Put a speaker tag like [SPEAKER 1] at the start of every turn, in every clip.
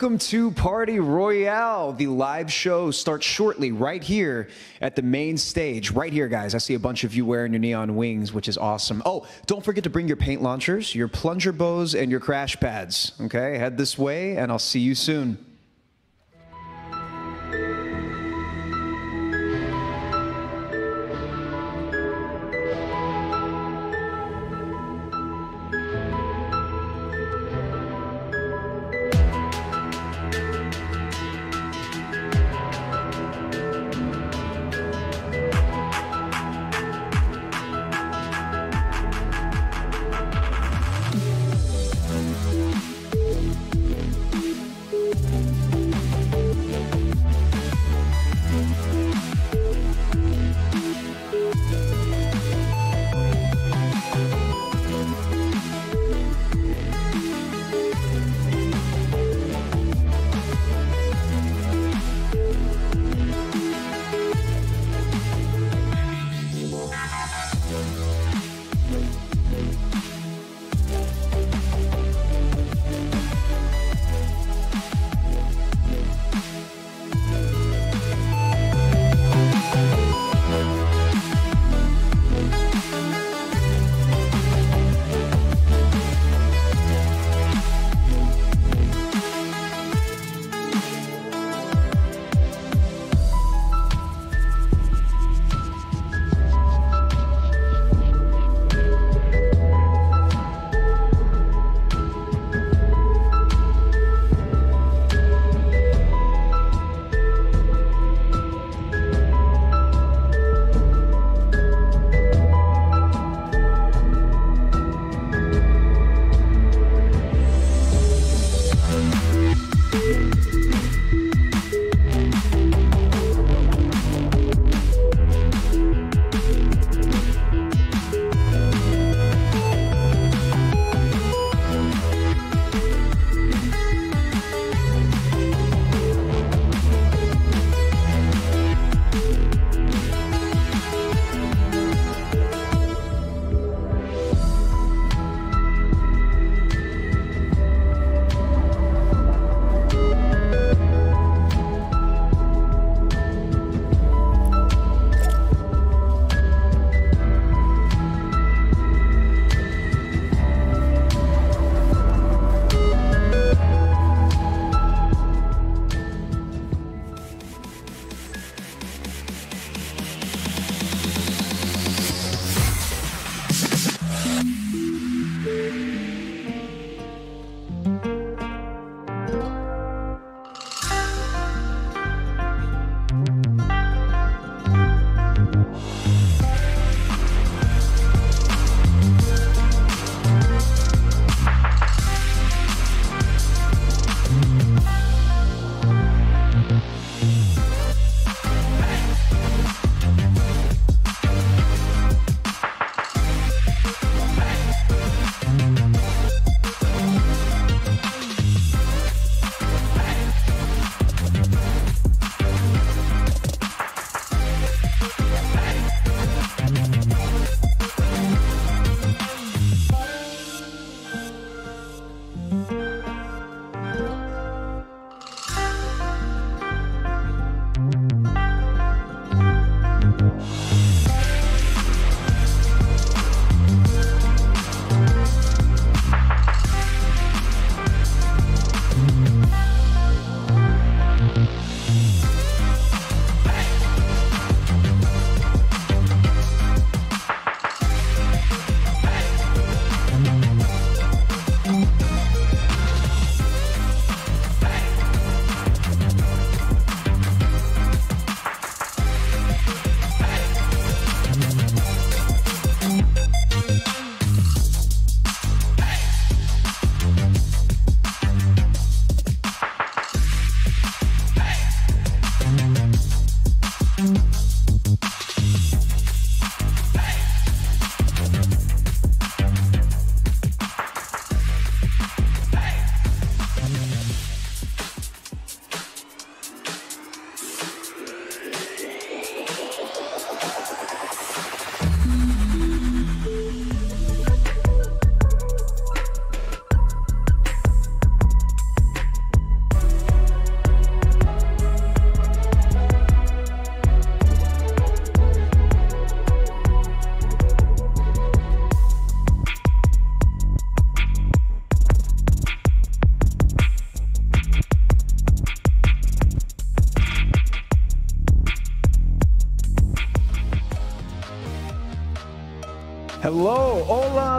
[SPEAKER 1] Welcome to Party Royale. The live show starts shortly right here at the main stage. Right here, guys. I see a bunch of you wearing your neon wings, which is awesome. Oh, don't forget to bring your paint launchers, your plunger bows, and your crash pads. Okay, head this way, and I'll see you soon.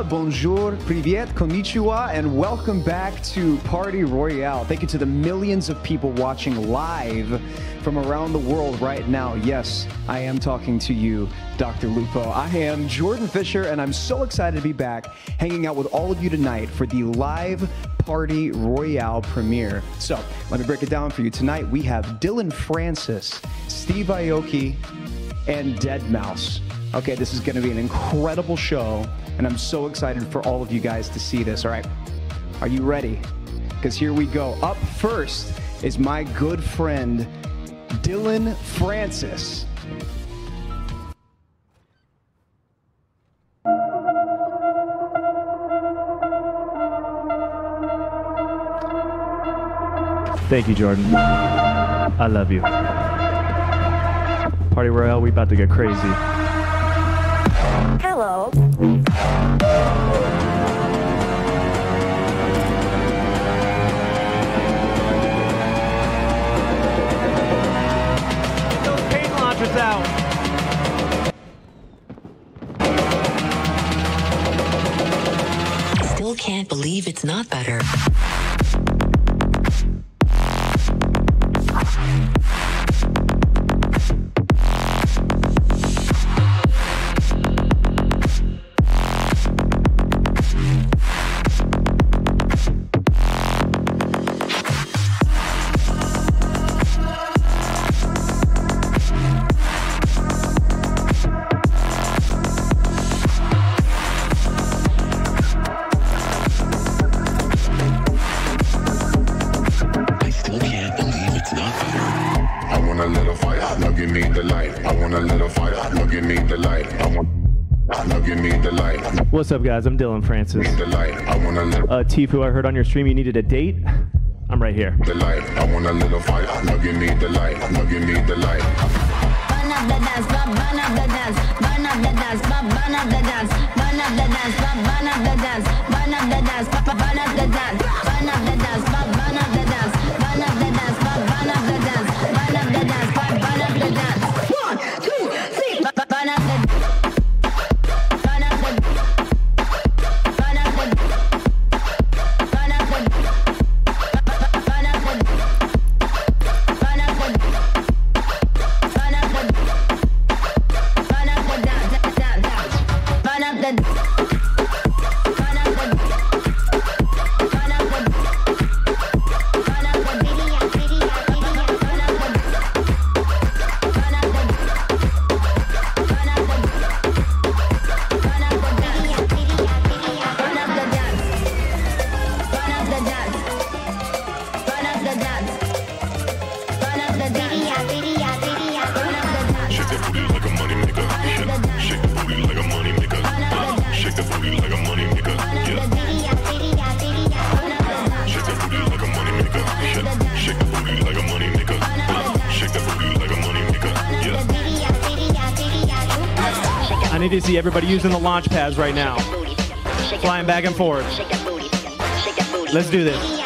[SPEAKER 1] Bonjour, privyet, konnichiwa, and welcome back to Party Royale. Thank you to the millions of people watching live from around the world right now. Yes, I am talking to you, Dr. Lupo. I am Jordan Fisher, and I'm so excited to be back hanging out with all of you tonight for the live Party Royale premiere. So, let me break it down for you. Tonight, we have Dillon Francis, Steve Aoki, and deadmau5. Okay, this is going to be an incredible show, and I'm so excited for all of you guys to see this. All right, are you ready? Because here we go. Up first is my good friend, Dillon Francis.
[SPEAKER 2] Thank you, Jordan. I love you. Party Royale, we about to get crazy.
[SPEAKER 3] Hello.
[SPEAKER 2] Those paint launchers out.
[SPEAKER 4] Still can't believe it's not better.
[SPEAKER 2] What's up, guys? I'm Dillon Francis.
[SPEAKER 5] the light. I want a little,
[SPEAKER 2] Uh, Tfue, I heard on your stream you needed a date. I'm right here.
[SPEAKER 5] the light. I want a little fire, now give me the light. Now give me the light.
[SPEAKER 3] Burn up the dance, burn burn up the dance, burn up the dance, burn burn up the dance, burn up the dance, burn burn up the dance, burn up the dance, burn burn up the dance, burn up the dance, burn burn up the
[SPEAKER 2] to see everybody using the launch pads right now. Flying back and forth. Let's do this.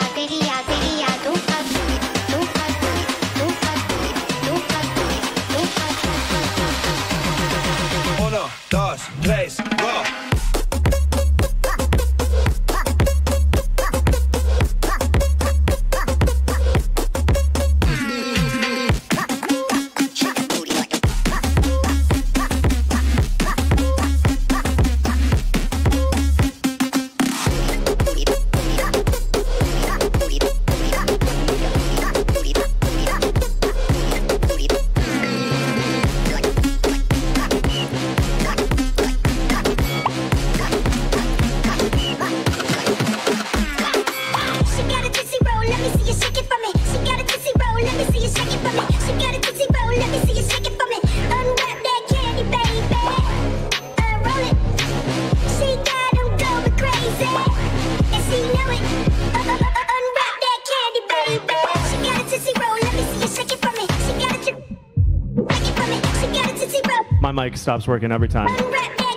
[SPEAKER 2] Mic stops working every time.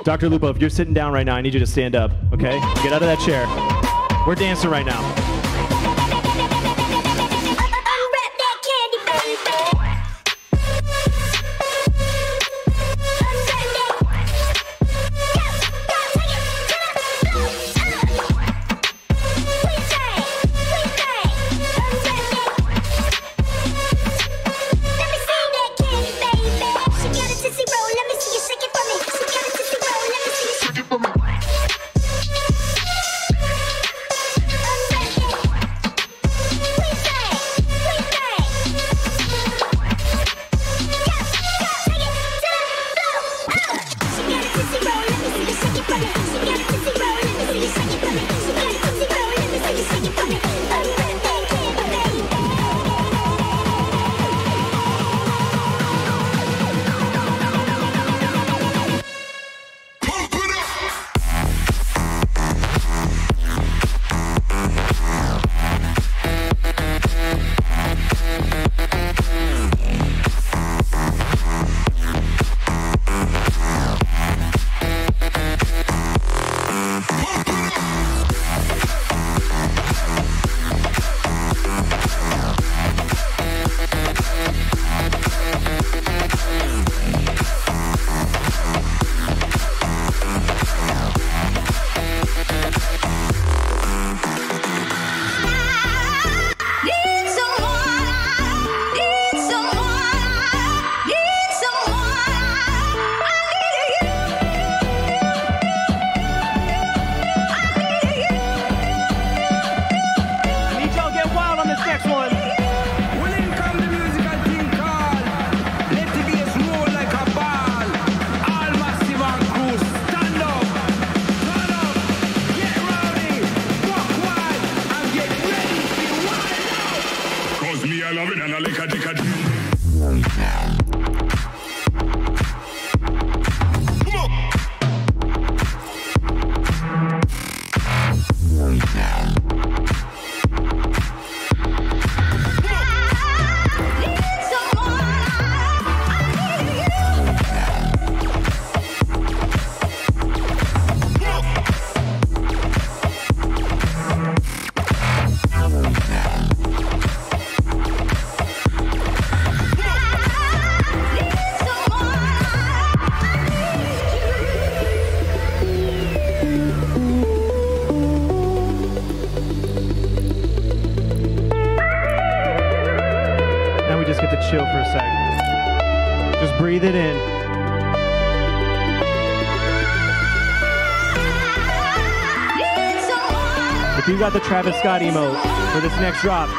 [SPEAKER 2] Dr. Lupo, if you're sitting down right now, I need you to stand up, okay? Get out of that chair. We're dancing right now. Got the Travis Scott emote for this next drop,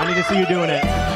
[SPEAKER 2] I need to see you doing it.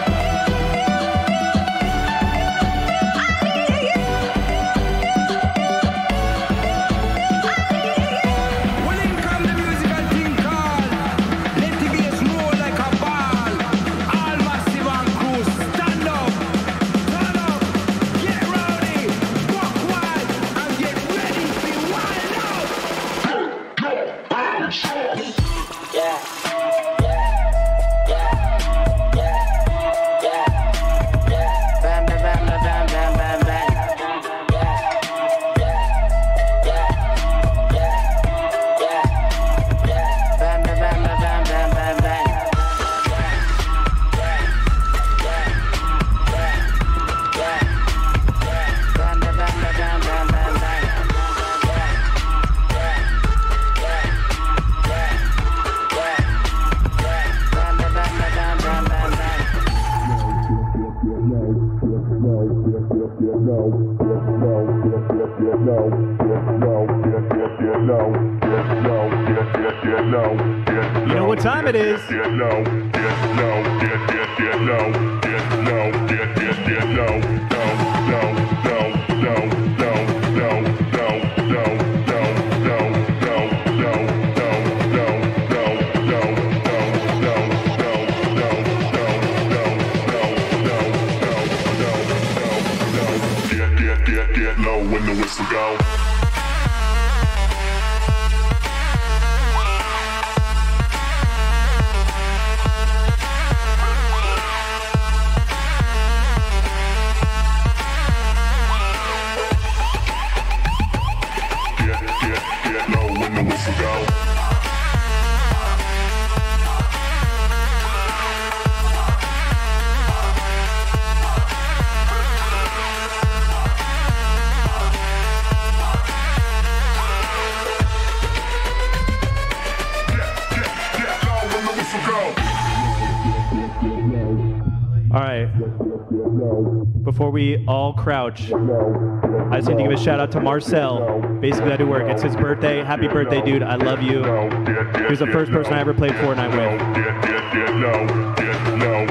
[SPEAKER 2] Before we all crouch, I just need to give a shout out to Marcel. Basically, I do work. It's his birthday. Happy birthday, dude. I love you. He was the first person I ever played Fortnite with.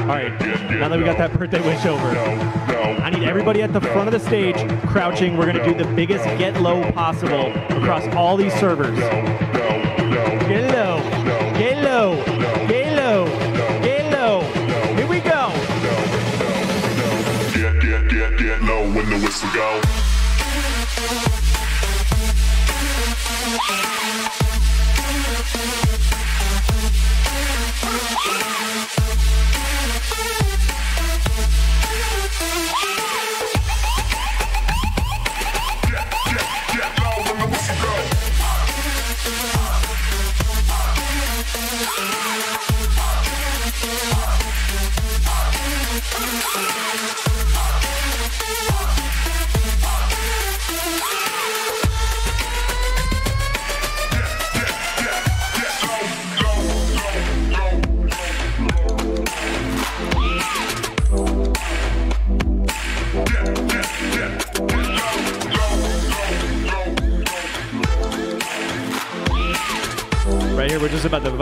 [SPEAKER 2] All right. Now that we got that birthday wish over, I need everybody at the front of the stage crouching. We're gonna do the biggest get low possible across all these servers. Get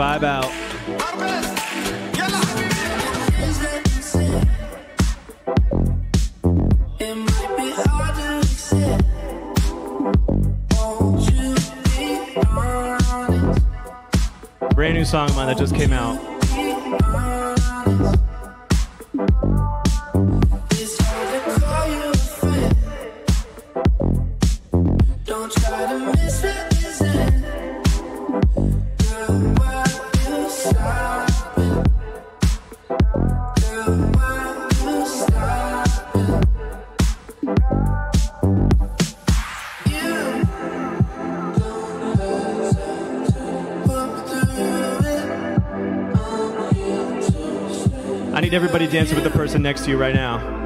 [SPEAKER 6] be honest?
[SPEAKER 2] Brand new song of mine that just came out. Everybody dancing with the person next to you right now.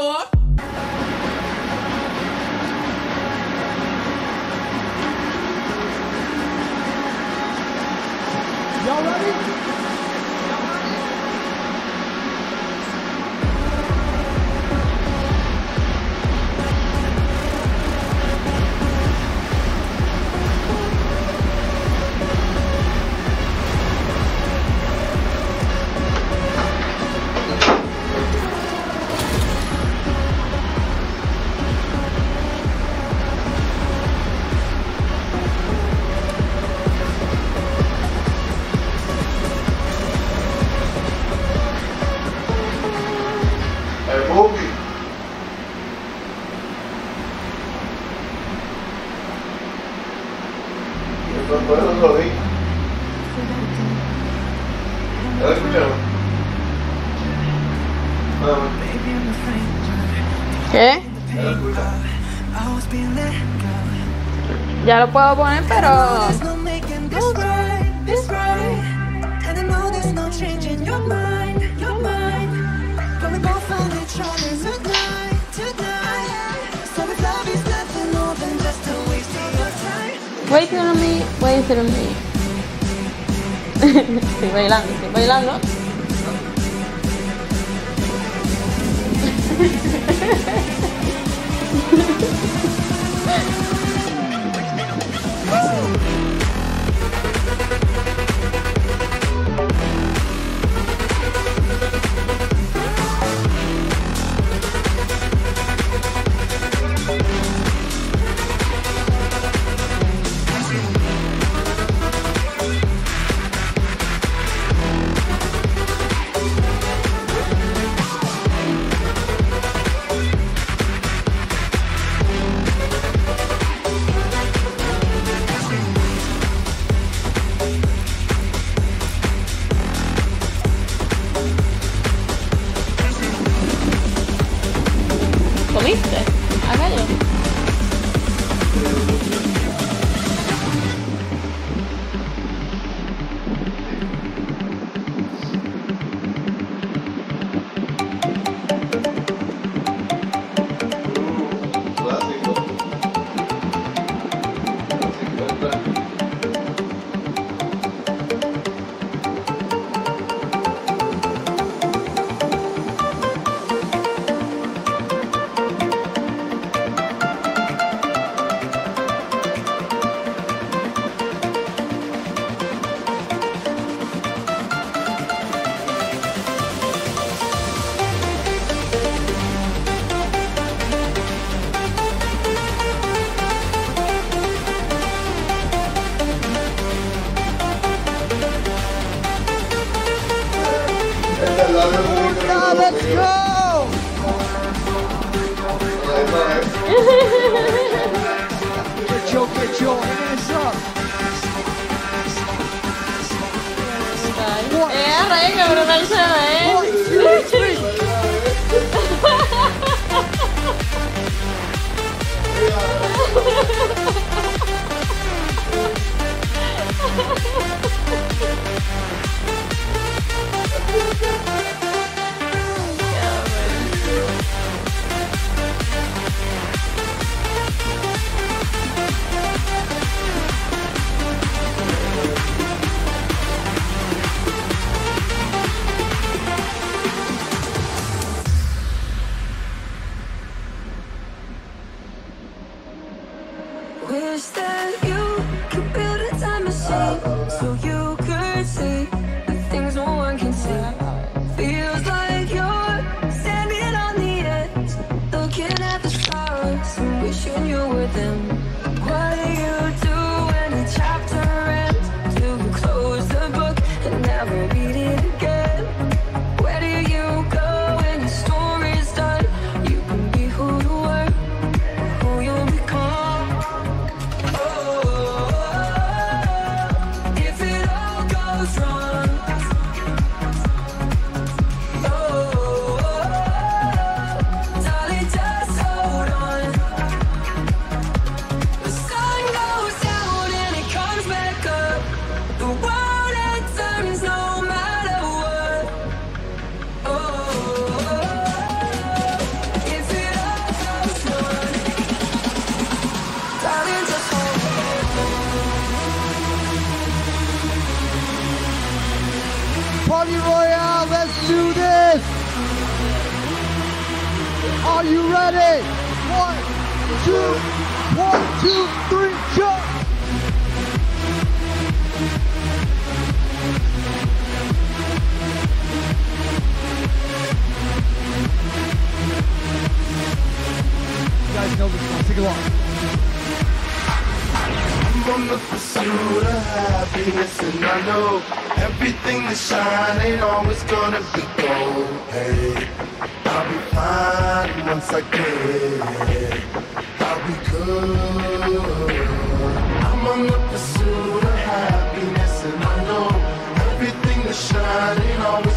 [SPEAKER 7] show up.
[SPEAKER 6] Puedo poner, pero.
[SPEAKER 8] Along.
[SPEAKER 9] I'm on the pursuit of happiness, and I know everything that shine ain't always gonna be gold. Hey, I'll be fine once I get it. I'll be good. I'm on the pursuit of happiness, and I know everything that shine ain't always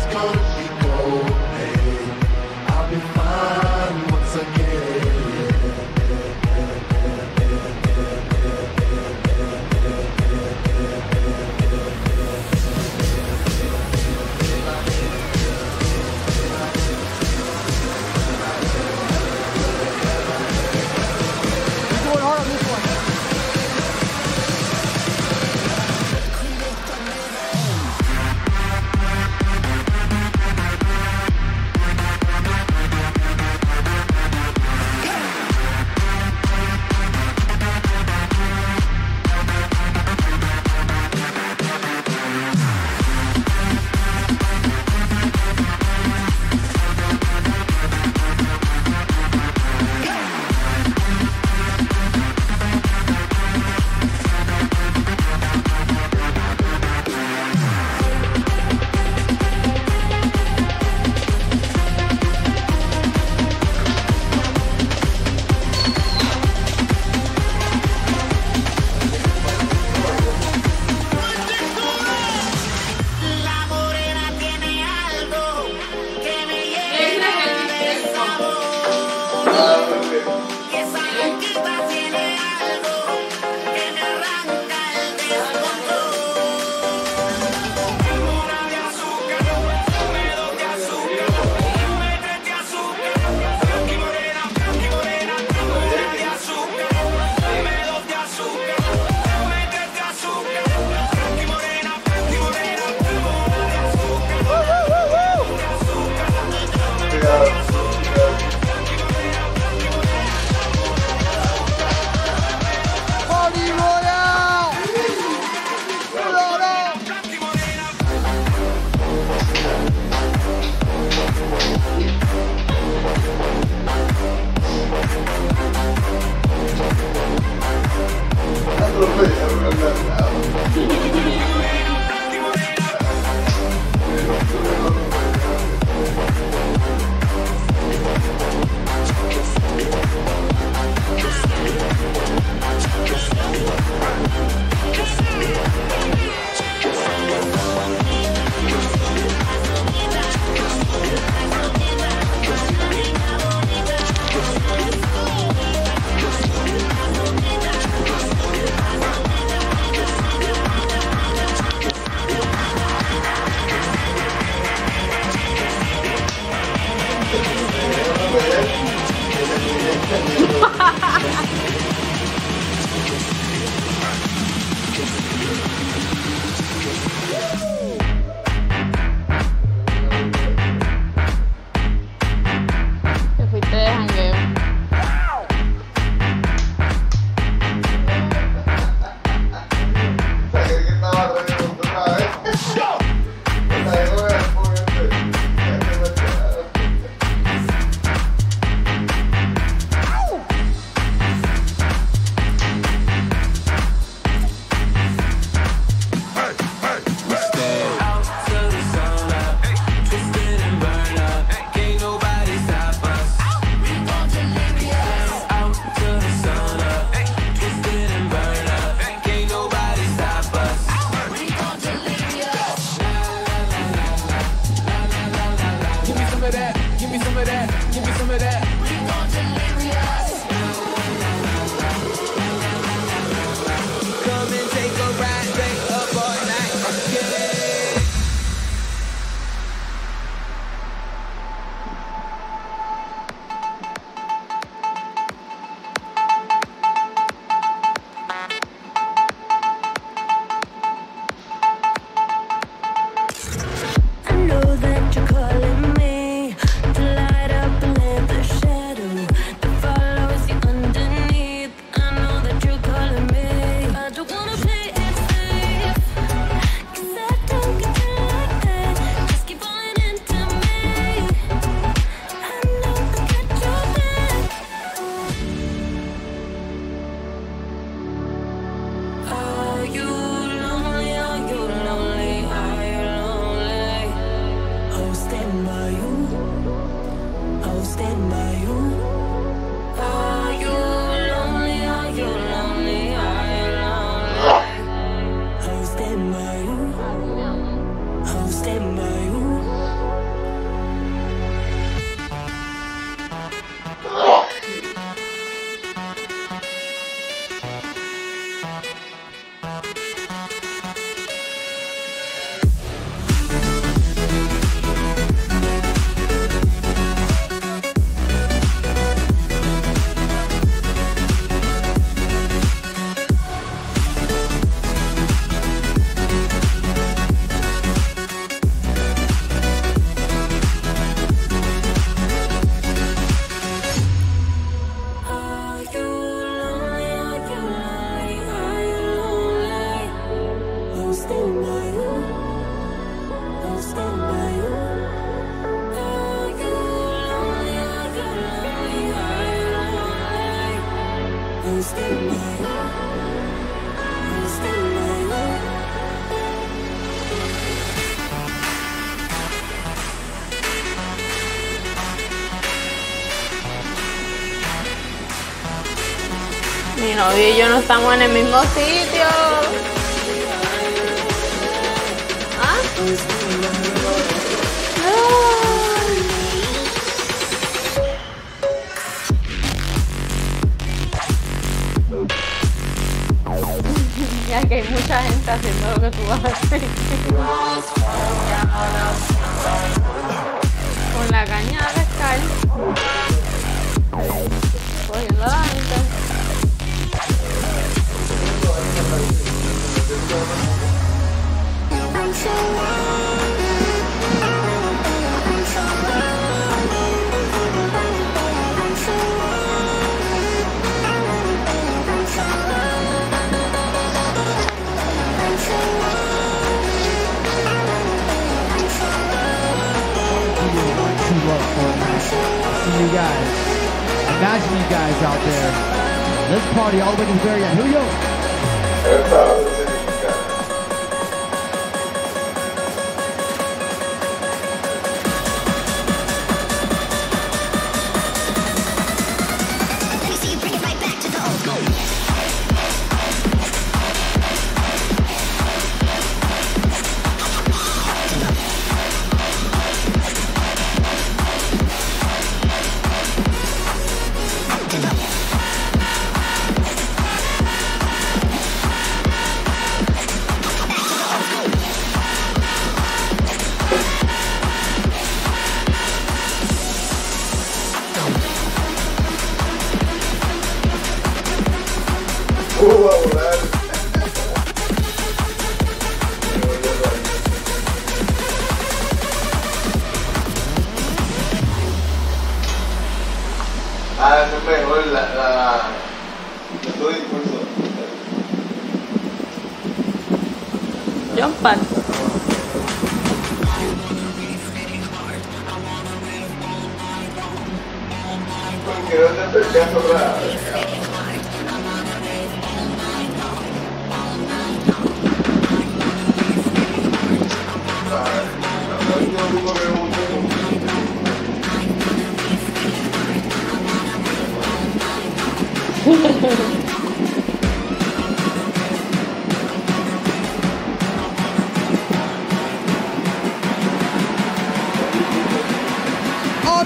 [SPEAKER 10] yo no estamos en el mismo sitio. ¿Ah? Ya que hay mucha gente haciendo lo que tú hacer. Con la caña de pescar. Cogiendo la gente.
[SPEAKER 7] You guys. Imagine you guys out there. Let's party all the way to the very end. Here we.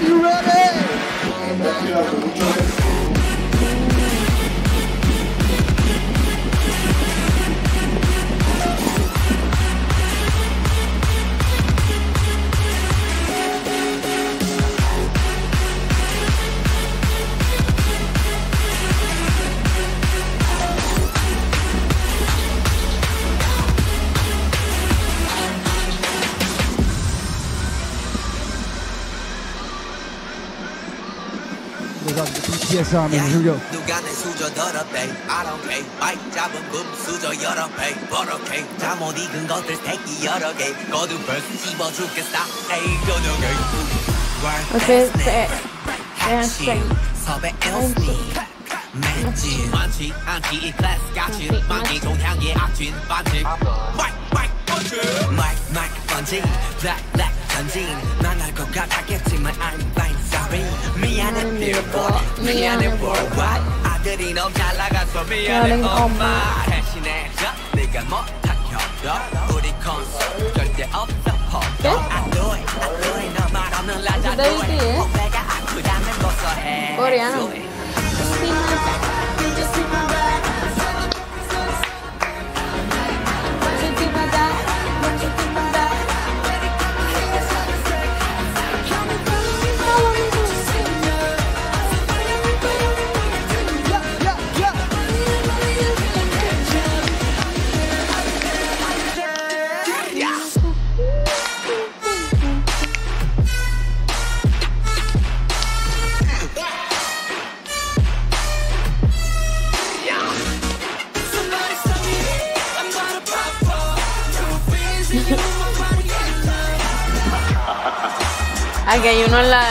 [SPEAKER 7] You ready? We go.
[SPEAKER 11] 누가 내 수저 더럽대? I don't care. 마이크 잡은 금 수저 여러 배. 버럭해 잠못 익은 것들 새끼 여러 개. 거듭 벌써 씹어 죽겠다. 에이 저녁에
[SPEAKER 10] Ustedes se, se
[SPEAKER 11] 섭외 LC 매진 많지 않지 이 클래스 같이 많기 종향의 악진 반지 마이크 마이크 펀치. 마이크 마이크 펀치. 블랙 블랙 전진 난알것 같았겠지만 I'm 미안해 billboard 미안해 worldwide. 아들이 너무 잘 나가서 미안해 엄마. 대신해줘 네가 못한 협력 우리 콘서트 절대 없어
[SPEAKER 10] ¿Qué?
[SPEAKER 11] I do it I do it 너말 없는 라자
[SPEAKER 10] ¿Qué te dije, eh?
[SPEAKER 11] 내가 아프다면 고소해.
[SPEAKER 10] Coreano.
[SPEAKER 11] Do
[SPEAKER 10] Aquí hay uno en la.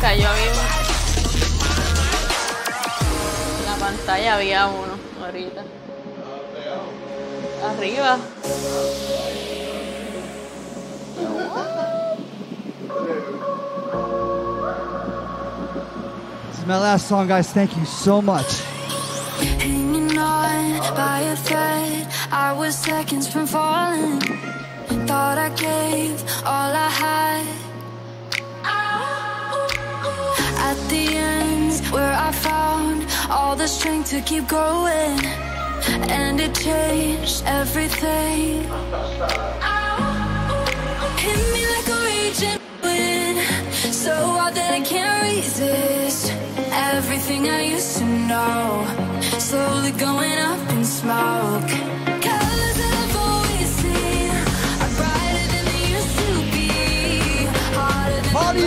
[SPEAKER 10] Cayó había. En la pantalla había uno ahorita. Arriba.
[SPEAKER 8] This is my last song, guys. Thank you so much.
[SPEAKER 6] Hanging on by a thread, I was seconds from falling. Thought I gave all I had the ends where I found all the strength to keep going, and it changed everything. Oh, hit me like a raging wind, so hard that I can't resist. Everything I used to know, slowly going up in smoke.
[SPEAKER 8] Body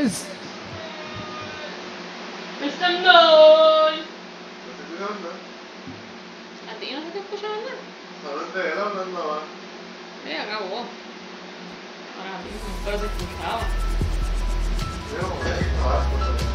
[SPEAKER 8] Yes!
[SPEAKER 10] Mr. Noy! A ti no se te escucha nada.
[SPEAKER 7] Solo el de él hablando más.
[SPEAKER 10] Sí, acabó. Ahora sí, pero se escuchaba.
[SPEAKER 12] Yo,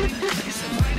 [SPEAKER 12] Listen.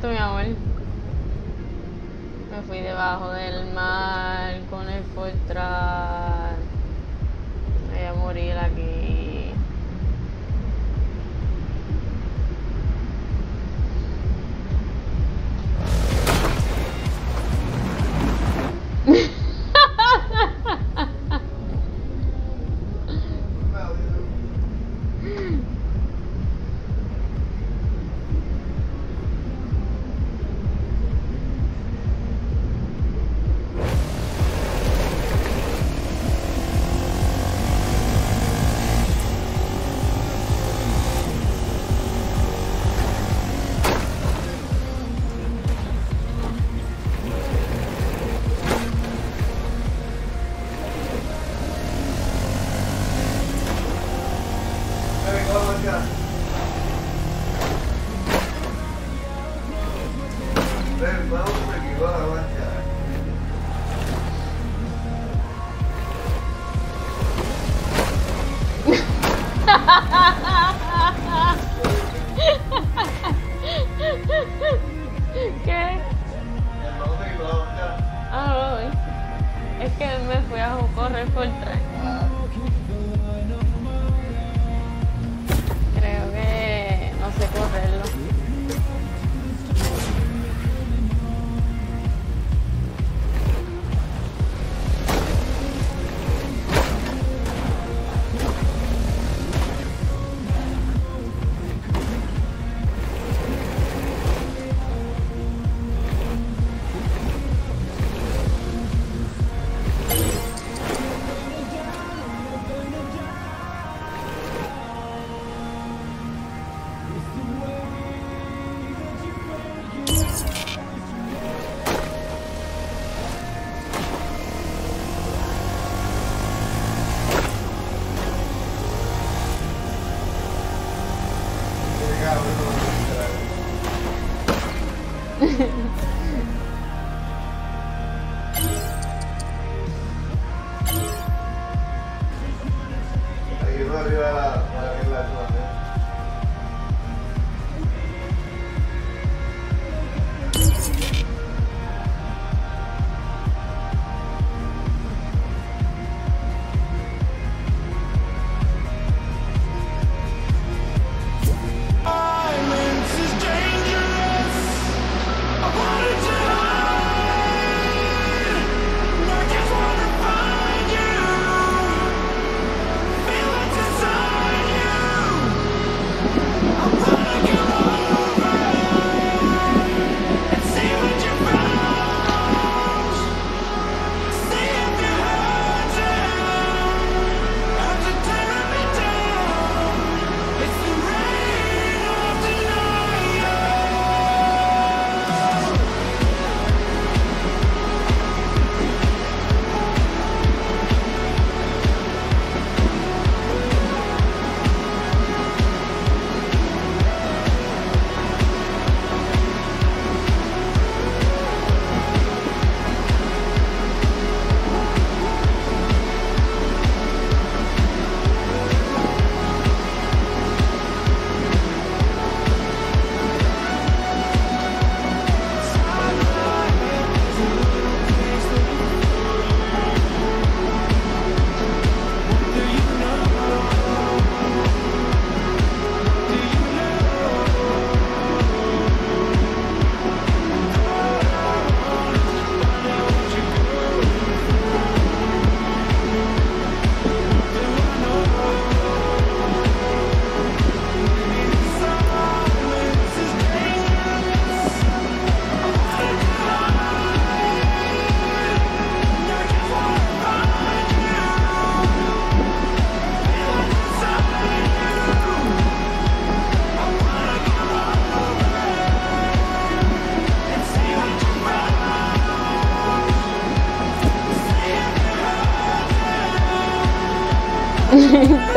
[SPEAKER 12] Ayrton me a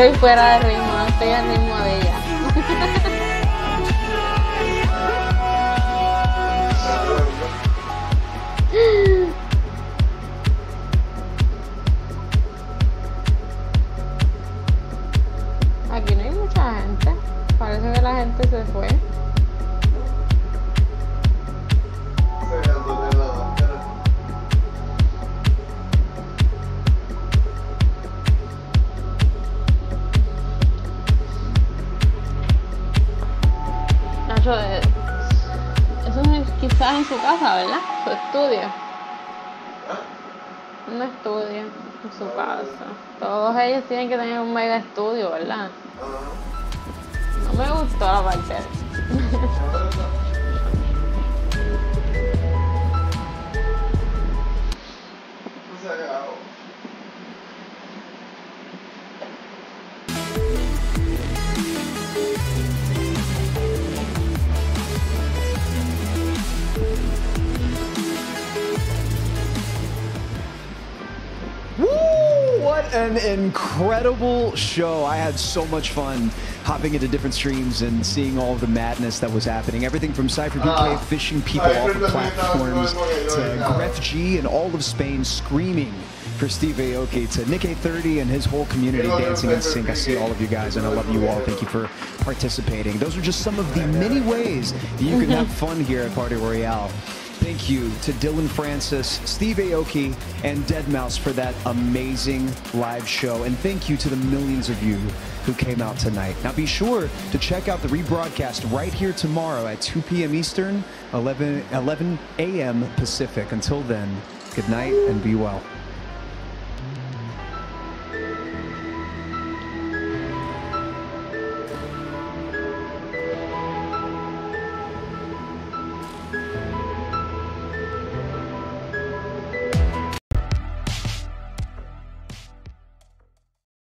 [SPEAKER 7] Estoy
[SPEAKER 10] fuera de ritmo, su casa, ¿verdad? Su estudio. Un estudio en su casa. Todos ellos tienen que tener un mega estudio, ¿verdad? No me gustó la parte.
[SPEAKER 1] What an incredible show. I had so much fun hopping into different streams and seeing all the madness that was happening. Everything from CypherPK
[SPEAKER 9] Ah.
[SPEAKER 1] fishing people off of platforms to. Grefg and all of Spain screaming for Steve Aoki to NickEh30 and his whole community dancing in sync. I see all of you guys and I love you all. Thank you for participating. Those are just some of the many ways that you can have fun here at Party Royale. Thank you to Dillon Francis, Steve Aoki, and deadmau5 for that amazing live show. And thank you to the millions of you who came out tonight. Now be sure to check out the rebroadcast right here tomorrow at 2 p.m. Eastern, 11, 11 a.m. Pacific. Until then, good night and be well.